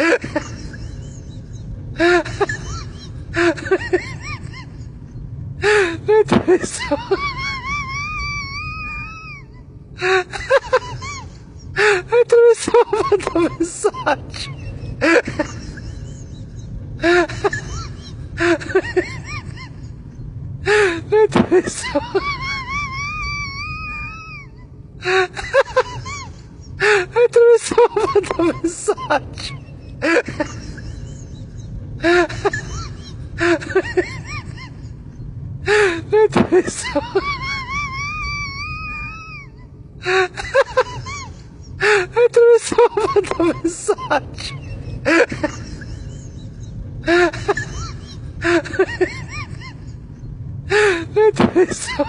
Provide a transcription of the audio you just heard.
That is so. I threw so much of massage. I massage that is so. I so about massage. that is so.